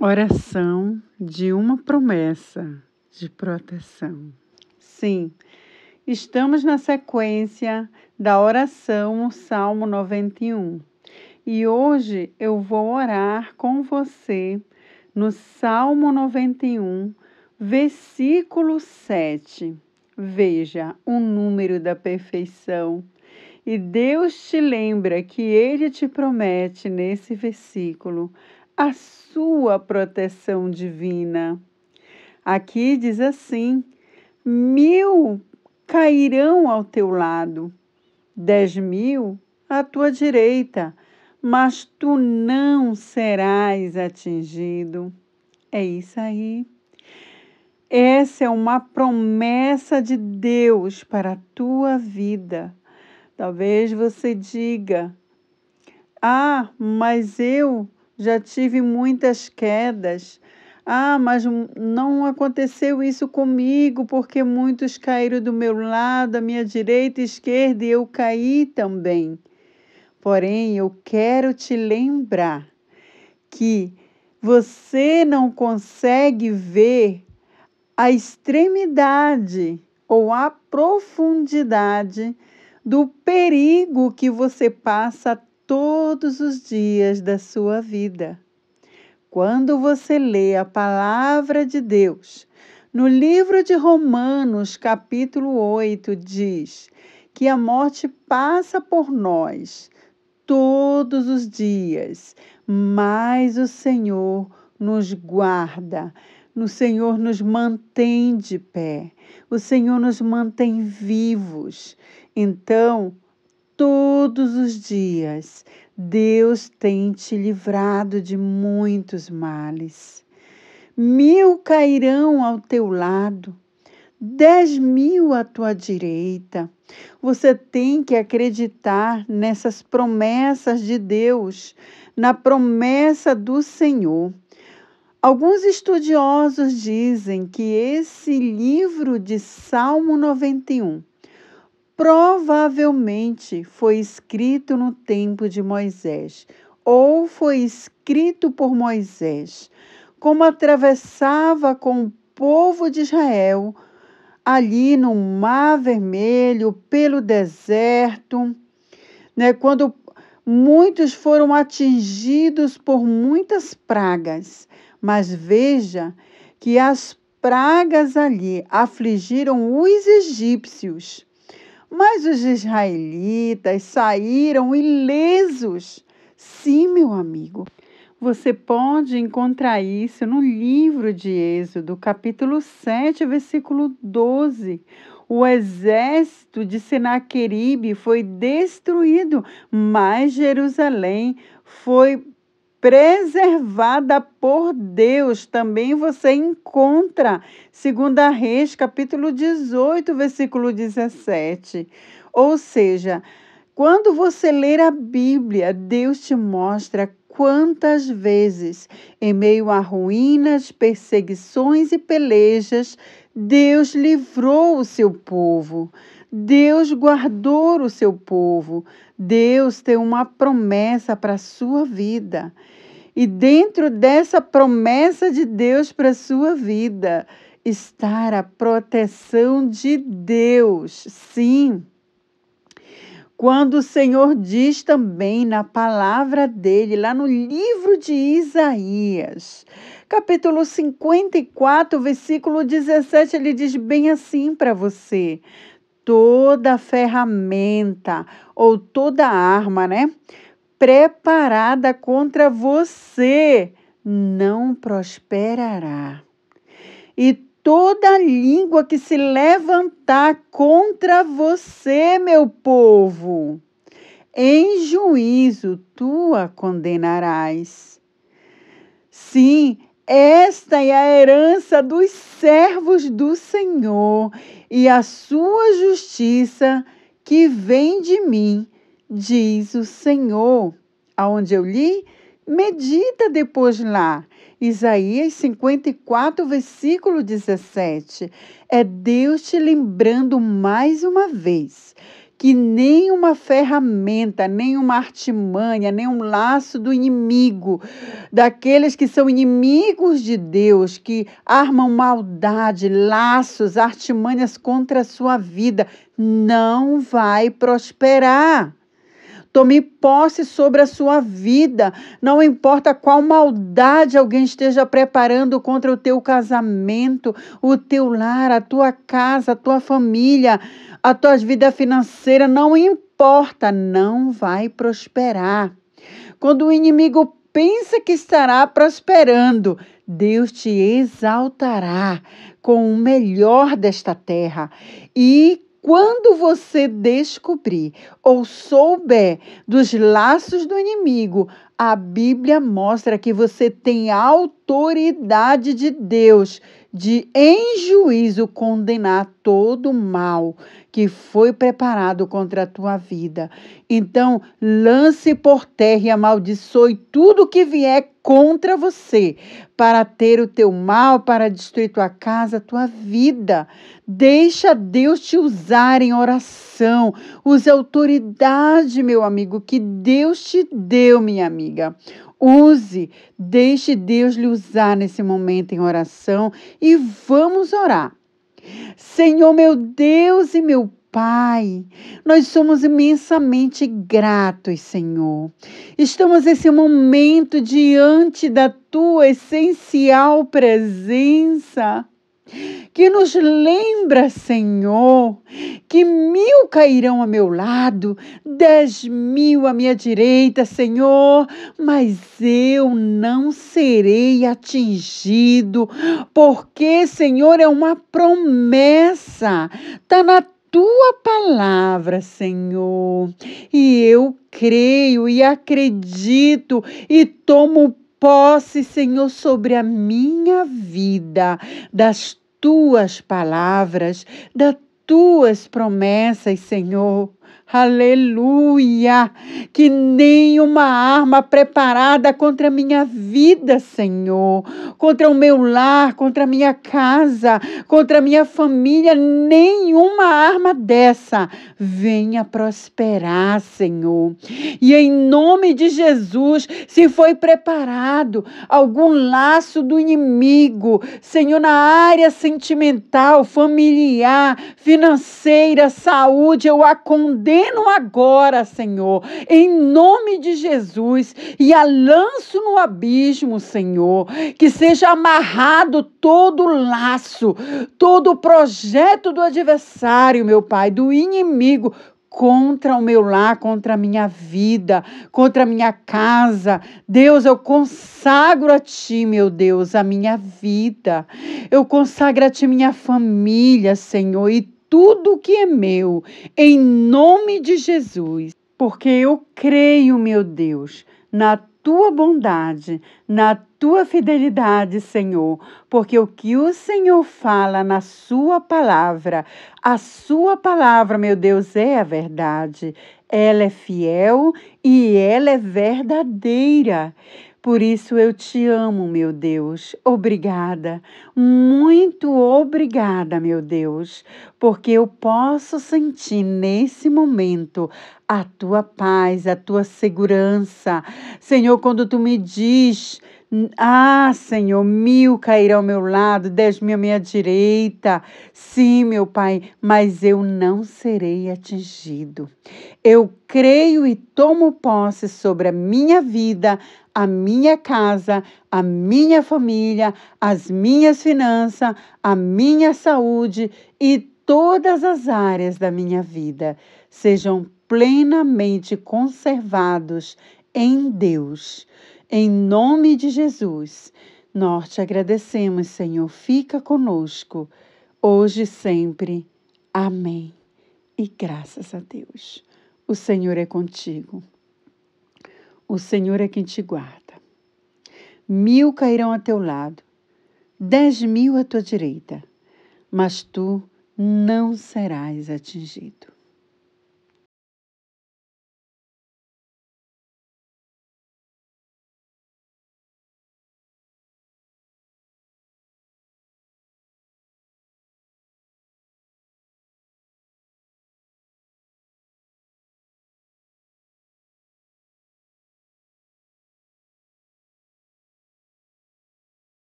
Oração de uma promessa de proteção. Sim, estamos na sequência da oração, o Salmo 91. E hoje eu vou orar com você no Salmo 91, versículo 7. Veja o número da perfeição. E Deus te lembra que Ele te promete nesse versículo a sua proteção divina. Aqui diz assim: mil cairão ao teu lado, dez mil à tua direita, mas tu não serás atingido. É isso aí. Essa é uma promessa de Deus para a tua vida. Talvez você diga: Ah, mas eu já tive muitas quedas. Ah, mas não aconteceu isso comigo, porque muitos caíram do meu lado, à minha direita e esquerda, e eu caí também. Porém, eu quero te lembrar que você não consegue ver a extremidade ou a profundidade do perigo que você passa todos os dias da sua vida. Quando você lê a palavra de Deus, no livro de Romanos, capítulo 8, diz que a morte passa por nós todos os dias, mas o Senhor nos guarda, o Senhor nos mantém de pé, o Senhor nos mantém vivos. Então, todos os dias, Deus tem te livrado de muitos males. Mil cairão ao teu lado, dez mil à tua direita. Você tem que acreditar nessas promessas de Deus, na promessa do Senhor. Alguns estudiosos dizem que esse livro de Salmo 91 provavelmente foi escrito no tempo de Moisés, ou foi escrito por Moisés, como atravessava com o povo de Israel ali no Mar Vermelho, pelo deserto, né, quando muitos foram atingidos por muitas pragas. Mas veja que as pragas ali afligiram os egípcios mas os israelitas saíram ilesos. Sim, meu amigo. Você pode encontrar isso no livro de Êxodo, capítulo 7, versículo 12. O exército de Senaqueribe foi destruído, mas Jerusalém foi preservada por Deus. Também você encontra, segundo a Reis, capítulo 18, versículo 17. Ou seja, quando você ler a Bíblia, Deus te mostra quantas vezes, em meio a ruínas, perseguições e pelejas, Deus livrou o seu povo. Deus guardou o seu povo. Deus tem uma promessa para a sua vida. E dentro dessa promessa de Deus para a sua vida está a proteção de Deus. Sim. Quando o Senhor diz também na palavra dele, lá no livro de Isaías, capítulo 54, versículo 17, ele diz bem assim para você: toda ferramenta ou toda arma, né? Preparada contra você não prosperará. E toda língua que se levantar contra você, meu povo, em juízo tu a condenarás. Sim, esta é a herança dos servos do Senhor e a sua justiça que vem de mim, diz o Senhor. Aonde eu li, medita depois lá. Isaías 54, versículo 17. É Deus te lembrando mais uma vez que nenhuma ferramenta, nenhuma artimanha, nenhum laço do inimigo, daqueles que são inimigos de Deus, que armam maldade, laços, artimanhas contra a sua vida, não vai prosperar. Tome posse sobre a sua vida. Não importa qual maldade alguém esteja preparando contra o teu casamento, o teu lar, a tua casa, a tua família, a tua vida financeira, não importa, não vai prosperar. Quando o inimigo pensa que estará prosperando, Deus te exaltará com o melhor desta terra e quando você descobrir ou souber dos laços do inimigo, a Bíblia mostra que você tem autoridade de Deus de, em juízo, condenar todo o mal que foi preparado contra a tua vida. Então, lance por terra e amaldiçoe tudo que vier contra você, para ter o teu mal, para destruir tua casa, tua vida. Deixa Deus te usar em oração. Use autoridade, meu amigo, que Deus te deu, minha amiga. Use, deixe Deus lhe usar nesse momento em oração e vamos orar. Senhor, meu Deus e meu Pai, nós somos imensamente gratos, Senhor. Estamos nesse momento diante da tua essencial presença que nos lembra, Senhor, que mil cairão a meu lado, dez mil à minha direita, Senhor, mas eu não serei atingido, porque, Senhor, é uma promessa, está na tua palavra, Senhor, e eu creio e acredito e tomo posse, Senhor, sobre a minha vida, das tuas palavras, das tuas promessas, Senhor. Aleluia! Que nenhuma arma preparada contra a minha vida, Senhor, contra o meu lar, contra a minha casa, contra a minha família, nenhuma arma dessa venha prosperar, Senhor. E em nome de Jesus, se foi preparado algum laço do inimigo, Senhor, na área sentimental, familiar, financeira, saúde, eu a condeno ordeno agora, Senhor, em nome de Jesus, e a lanço no abismo, Senhor, que seja amarrado todo laço, todo projeto do adversário, meu Pai, do inimigo, contra o meu lar, contra a minha vida, contra a minha casa. Deus, eu consagro a Ti, meu Deus, a minha vida. Eu consagro a Ti minha família, Senhor, e tudo que é meu, em nome de Jesus, porque eu creio, meu Deus, na tua bondade, na tua fidelidade, Senhor, porque o que o Senhor fala na sua palavra, a sua palavra, meu Deus, é a verdade. Ela é fiel e ela é verdadeira. Por isso eu te amo, meu Deus. Obrigada, muito obrigada, meu Deus, porque eu posso sentir nesse momento a tua paz, a tua segurança. Senhor, quando tu me diz ah, Senhor, mil cairão ao meu lado, dez mil à minha direita. Sim, meu Pai, mas eu não serei atingido. Eu creio e tomo posse sobre a minha vida, a minha casa, a minha família, as minhas finanças, a minha saúde e todas as áreas da minha vida sejam plenamente conservados em Deus. Em nome de Jesus, nós te agradecemos, Senhor. Fica conosco, hoje e sempre. Amém. E graças a Deus. O Senhor é contigo. O Senhor é quem te guarda. Mil cairão a teu lado, dez mil à tua direita, mas tu não serás atingido.